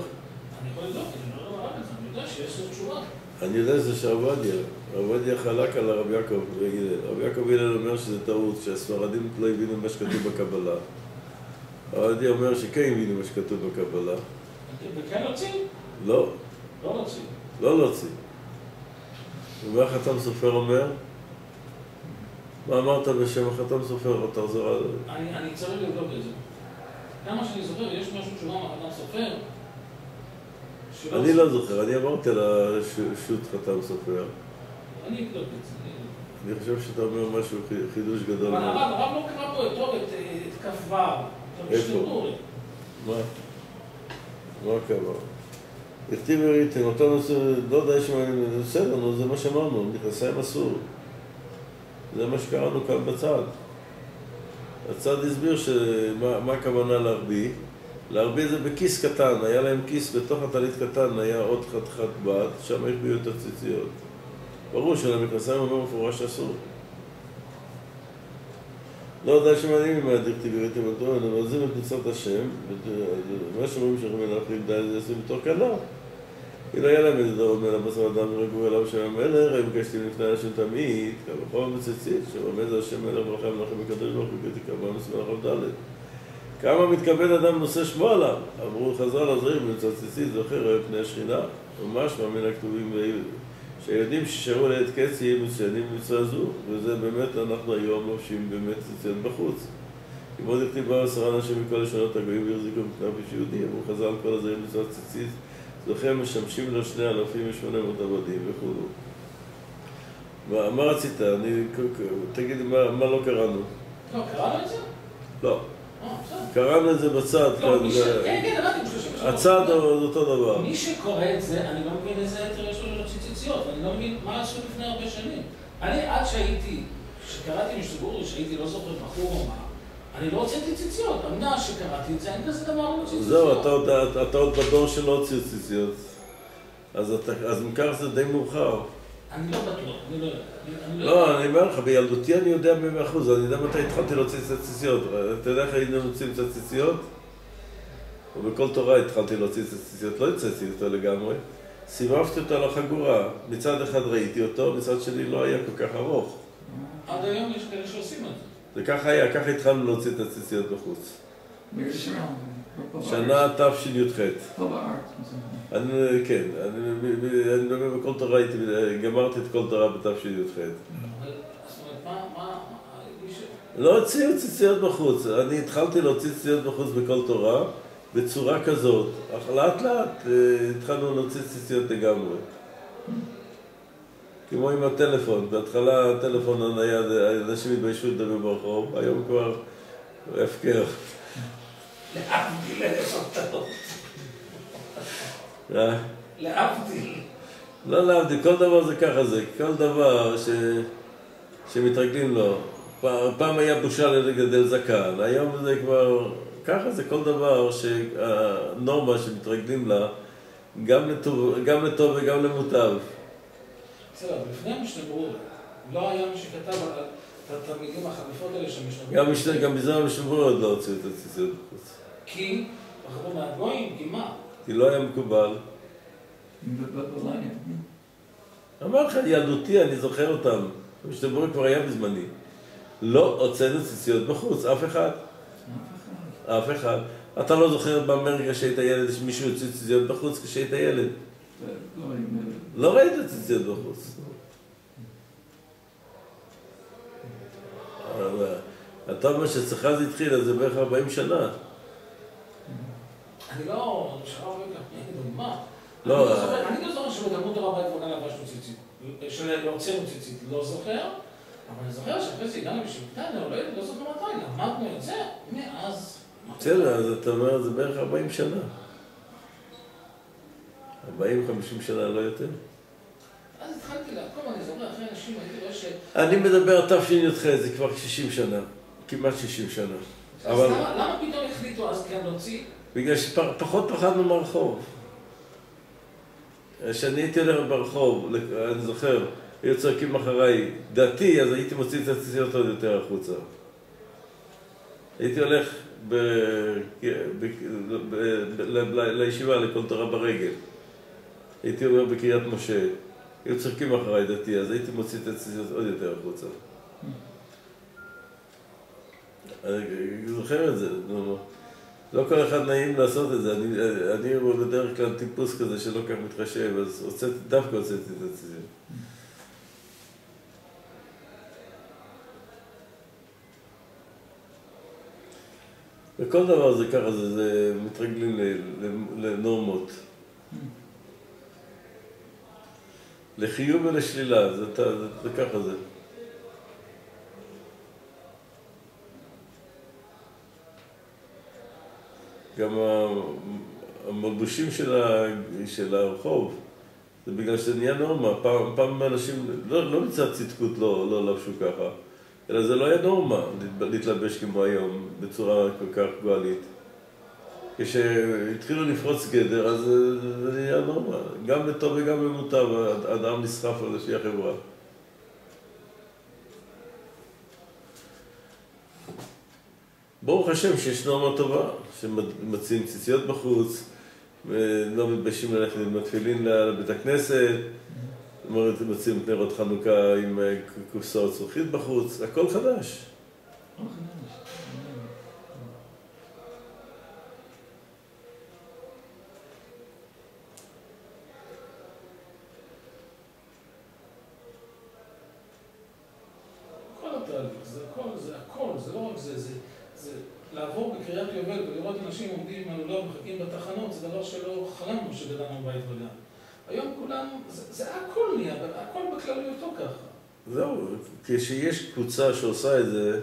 אני יכול לבדוק, אני לא יודע אני יודע שיש לו תשובה. אני יודע שזה של עובדיה. עובדיה חלק על הרב יעקב הלל. רב יעקב הלל אומר שזה טעות, שהספרדים לא הבינו מה שכתוב בקבלה. עובדיה אומר שכן הבינו מה שכתוב בקבלה. וכן להוציא? לא, לא להוציא. לא להוציא. ומה חתם סופר אומר? מה אמרת בשם החתם סופר? תחזור על... אני אני צריך לבדוק את זה. כמה שאני זוכר, יש משהו אמר אדם סופר. אני לא זוכר, אני אמרתי על השו"ת חתם סופר. אני אבדוק את זה. אני חושב שאתה אומר משהו, חי- חידוש גדול אבל. הרב לא קרא פה את כ"ו. איפה? מה? מה קרה? הכתיב וראיתם, אותו נושא, לא יודע יש מה, בסדר, נו, זה מה שאמרנו, מכנסיים אסור. זה מה שקראנו כאן בצד. הצד הסביר שמה מה הכוונה להרביע. להרביע זה בכיס קטן, היה להם כיס בתוך הטלית קטן, היה עוד חתיכת בד, שם החביאו את הציציות. ברור שלמכנסיים אומר מפורש שאסור. לא יודע שמעניינים מה דכתיב וראיתם אותו, אבל עוזבים את מצוות השם, ומה שאומרים שאנחנו מלאכים די זה עושים בתור כלה. כאילו היה להם איזה דור מלך בשר אדם ורגעו אליו שם המלך, הם ביקשתי לפני אנשים תמיד, פעם בציצית, שעומד השם מלך ברכה מלאכים מקדוש ברוך הוא, כי כמה מסמך ד'. כמה מתכבד אדם נושא שמו עליו? אמרו חז"ל עזרים במצוות ציצית זוכר פני השכינה, ממש מאמין הכתובים שהילדים ששרו לעת קץ יהיו מצוינים במצווה זו, וזה באמת אנחנו היום לובשים באמת ציציות בחוץ. עוד הכתיב באו עשרה אנשים מכל לשונות הגויים והחזיקו בכנף איש יהודי, אמרו חז"ל כל הזרים במצוות ציצית, זוכה משמשים לו שני אלפים ושמונה מאות עבדים וכו'. מה, רצית? אני, תגיד מה, לא קראנו? לא, קראנו את זה? לא. אה. קראנו את זה בצד, לא. זה- כן, כן, הבנתי. הצד אותו דבר. מי שקורא את זה, אני לא מבין איזה היתר יש לו להוציא ציציות, אני לא מבין מה עשו לפני הרבה שנים. אני עד שהייתי, כשקראתי משתגורי, שהייתי לא זוכר בחור או מה, אני לא הוצאתי ציציות. אמנה שקראתי את זה, אין כזה דבר לא ציציות. זהו, אתה עוד- בדור שלא הוציאו ציציות. אז אם כך זה די מאוחר. אני לא בטוח, אני לא יודע. אני לא, אני אומר לך, בילדותי אני יודע במאה אחוז, אני יודע מתי התחלתי להוציא קצת ציציות. אתה יודע איך היינו מוציאים קצת ציציות? ובכל תורה התחלתי להוציא קצת ציציות, לא הוצאתי אותו לגמרי. סיבבתי אותו על החגורה. מצד אחד ראיתי אותו, מצד שני לא היה כל כך ארוך. עד היום יש כאלה שעושים את זה. זה ככה היה, ככה התחלנו להוציא את הציציות בחוץ. שנה? תשי"ח. אני, כן, אני אני מדבר בכל תורה, הייתי, גמרתי את כל תורה בתשי"ח. לא הוציאו ציציות בחוץ, אני התחלתי להוציא ציציות בחוץ בכל תורה בצורה כזאת, אך לאט לאט אה, התחלנו להוציא ציציות לגמרי. כמו עם הטלפון, בהתחלה הטלפון הנייד, אנשים התביישו לדבר ברחוב, היום כבר הפקר. להבדיל אלף הבטחות. אה? להבדיל. לא להבדיל, כל דבר זה ככה זה, כל דבר ש... שמתרגלים לו. פעם היה בושה לגדל זקן, היום זה כבר, ככה זה כל דבר שהנורמה שמתרגלים לה, גם לטוב, גם לטוב וגם למוטב. בסדר, אבל לפני המשתגרות, לא היה מי שכתב על את המילים החריפות האלה של המשתגרות. גם, בזמן המשמור עוד לא הוציאו את הציציות בחוץ. כי, בחרו מהגויים, כי מה? כי לא היה מקובל. אמר לך, ילדותי, אני זוכר אותם. המשתמבור כבר היה בזמני. לא הוצאנו ציציות בחוץ, אף אחד. אף אחד. אתה לא זוכר באמריקה שהיית ילד, שמישהו הוציא ציציות בחוץ כשהיית ילד. לא. לא ראית ציציות בחוץ. אתה אומר שאצלך זה התחיל, אז זה בערך 40 שנה. אני לא... מה? לא, אני לא אה. זוכר- לא שבתלמוד תורה בעת ובעונה לבשנו ציצית. שהוצאנו ציצית, לא זוכר. אבל אני זוכר שאחרי זה הגענו לא יודע, לא זוכר מתי, למדנו את זה, מאז... בסדר, אז אתה אומר, זה בערך 40 שנה. 40-50 שנה, לא יותר. אז התחלתי לעקוב, אני זוכר, אחרי אנשים, הייתי רואה ש... אני מדבר תשי"ח, זה כבר 60 שנה. כמעט 60 שנה. אבל למה למה פתאום החליטו אז כן להוציא? בגלל שפחות פחדנו מהרחוב. כשאני הייתי הולך ברחוב, אני זוכר, היו צועקים אחריי, דתי, אז הייתי מוציא את הציציות עוד יותר החוצה. הייתי הולך ב... ב... ב... ל... ל... לישיבה, תורה ברגל. הייתי אומר בקריית משה. היו צוחקים אחריי דתי, אז הייתי מוציא את הציציות עוד יותר החוצה. אני זוכר את זה, נו, לא כל אחד נעים לעשות את זה, אני, אני בדרך כלל טיפוס כזה שלא כך מתחשב, אז הוצאתי, דווקא הוצאתי את הציציות. וכל דבר זה ככה, זה, זה מתרגלים לנורמות. לחיוב ולשלילה, זה, זה, זה, זה ככה זה. גם המלבושים של, ה, של הרחוב, זה בגלל שזה נהיה נורמה. פעם, פעם אנשים, לא, לא מצד צדקות לא, לא לבשו ככה, אלא זה לא היה נורמה להתלבש כמו היום, בצורה כל כך גואלית. כשהתחילו לפרוץ גדר, אז זה נהיה נורמה. גם בטוב וגם במוטב, האדם נסחף על איזושהי החברה. ברוך השם שיש נורמה טובה, שמציעים ציציות בחוץ, ולא מתביישים ללכת עם התפילין לבית הכנסת, מציעים נרות חנוכה עם קופסאות זכוכית בחוץ, הכל חדש. ולראות אנשים עומדים על אולם ומחכים בתחנות, זה דבר שלא חלמנו שגדלנו בית וגן. היום כולם, זה, זה הכל נהיה, הכל בכלליותו ככה. זהו, כשיש קבוצה שעושה את זה,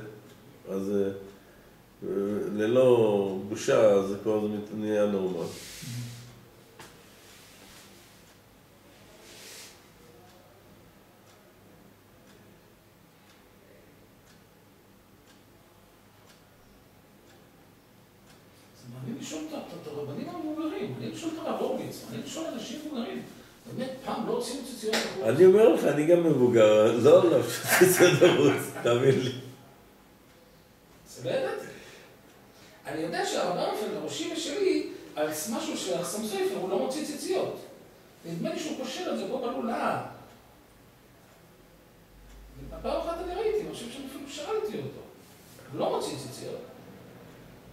אז אה, ללא בושה, זה כבר נהיה נורמל. לשאול את הרבנים המבוגרים, אני לשאול את הרב הורוביץ, אני לשאול אנשים מבוגרים. באמת, פעם לא הוציאו ציציות בחוץ. אני אומר לך, אני גם מבוגר, לא, לא, ציציות בחוץ, תאמין לי. זה לא ידעתי. אני יודע שהרב ארנפלד, הראשי ושלי, על משהו של אחסם ספר, הוא לא מוציא ציציות. נדמה לי שהוא קושר את זה פה בלולאה. פעם אחת אני ראיתי, אני חושב שאני אפילו שאלתי אותו. הוא לא מוציא ציציות.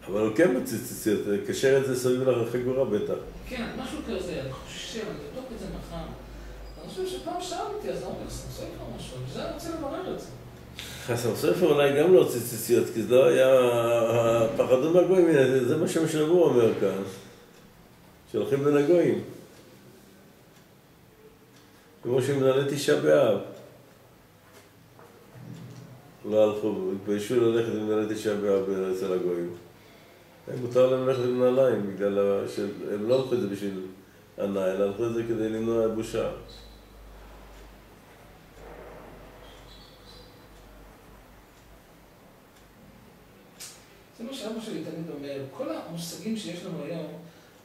אבל הוא כן מציץ, קשר את זה סביב לחגורה בטח. כן, משהו כזה, אני חושב, אני אבדוק את זה מחר. חושב שפעם שאלתי, אז אמרתי, חסם ספר משהו, אני רוצה לברר את זה. חסם ספר אולי גם לא הוציא ציציות, כי זה לא היה... פחדו מהגויים, זה מה שמשלבו אומר כאן. שהולכים בין הגויים. כמו שמנהלי תשעה באב. לא הלכו, התביישו ללכת למנהלי תשעה באב אצל הגויים. מותר להם ללכת עם נעליים, בגלל שהם לא הלכו את זה בשביל אלא הלכו את זה כדי למנוע בושה. זה מה שאבא שלי תמיד אומר, כל המושגים שיש לנו היום,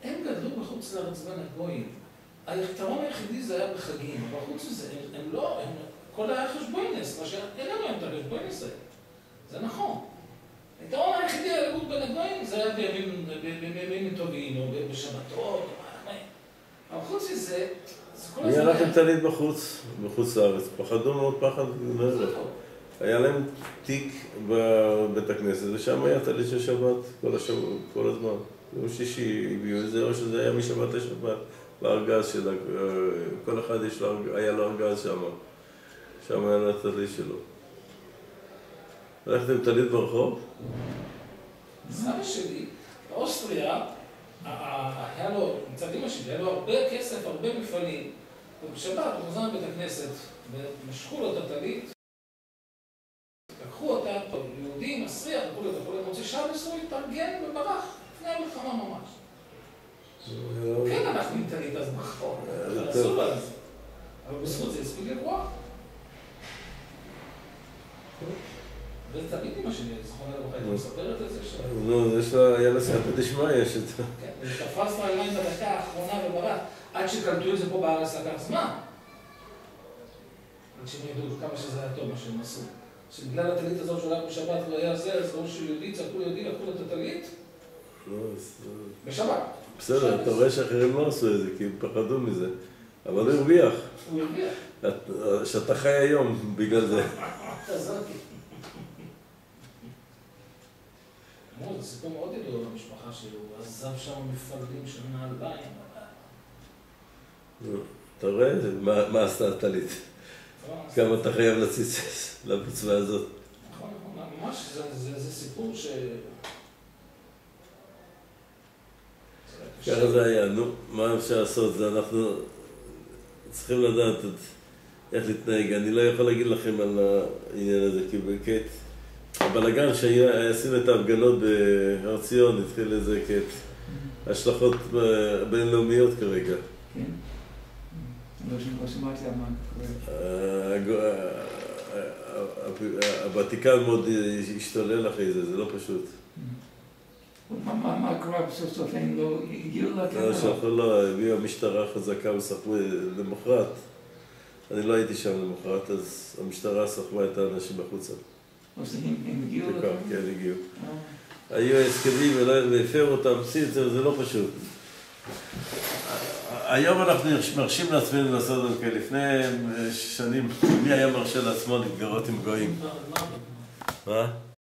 הם גדלו בחוץ לארץ בין הגויים. היתרון היחידי זה היה בחגים, אבל חוץ מזה, הם, הם לא, הם, כל היה חשבוינס, מה שאין לנו היום את החשבוינס האלה. זה נכון. היתרון היחידי על הגות בין הגויים זה היה בימים טובים, או בשבתות, אבל חוץ מזה, זה כל הזמן... מי הלך עם טלית בחוץ, בחוץ לארץ? פחדו מאוד פחד גדול. היה להם תיק בבית הכנסת, ושם היה טלית של שבת כל, השבוע, כל הזמן. יום שישי הביאו את זה, או שזה היה משבת לשבת, בארגז של... כל אחד לו, היה לו ארגז שם. שם היה לו הטלית שלו. הלכת עם טלית ברחוב? סבא שלי, באוסטריה, היה לו, מצד אמא שלי, היה לו הרבה כסף, הרבה מפעלים. ובשבת הוא חזר לבית הכנסת, ומשכו לו את הטלית, לקחו אותה, יהודי מסריח, את הכל, מוצא שבס, הוא התארגן וברח, לפני המלחמה ממש. כן, אנחנו טלית אז ברחוב, אסור על זה. אבל בזכות זה הספיק לברוח. וזה תמיד אמא שלי, זכרונה לברכה, הייתה מספרת את זה ש... נו, יש לה, היה לה סייעתא דשמיא, יש את זה. כן, ותפס רגליים בדקה האחרונה וברח. עד שקלטו את זה פה בארץ לקח זמן. עד שהם ידעו כמה שזה היה טוב מה שהם עשו. שבגלל הטלית הזאת הלך בשבת והיה זה, אז ראו שיהודי, צעקו ליהודי, לקחו לו את הטלית. בשבת. בסדר, אתה רואה שאחרים לא עשו את זה, כי הם פחדו מזה. אבל הוא הרוויח. הוא הרוויח. את- שאתה חי היום בגלל זה. זה סיפור מאוד ידוע במשפחה שלי, הוא עזב שם מפלגים של נעליים. אתה רואה? מה עשתה הטלית? כמה אתה חייב לציץ למצווה הזאת. נכון, נכון, ממש, זה- סיפור ש... ככה זה היה, נו, מה אפשר לעשות? זה אנחנו צריכים לדעת את- איך להתנהג. אני לא יכול להגיד לכם על העניין הזה, כי בקט, הבלאגן שעשינו את ההפגנות בהר ציון, התחיל איזה קט, השלכות אה, בינלאומיות כרגע. כן? הוותיקן מאוד השתולל אחרי זה, זה לא פשוט. מה- קרה בסוף סוף? הם לא הגיעו לא, לקטע? שלחו לו, הביאו המשטרה חזקה וסחבו למחרת. אני לא הייתי שם למחרת, אז המשטרה סחבה את האנשים החוצה. אז הם הגיעו בכך, לקטע? כן, הגיעו. אה, היו הסכמים והפרו אותם, זה לא פשוט. היום אנחנו מרשים לעצמנו לעשות את זה, לפני אה, שנים, מי היה מרשה לעצמו להתגרות עם גויים? מה- מה?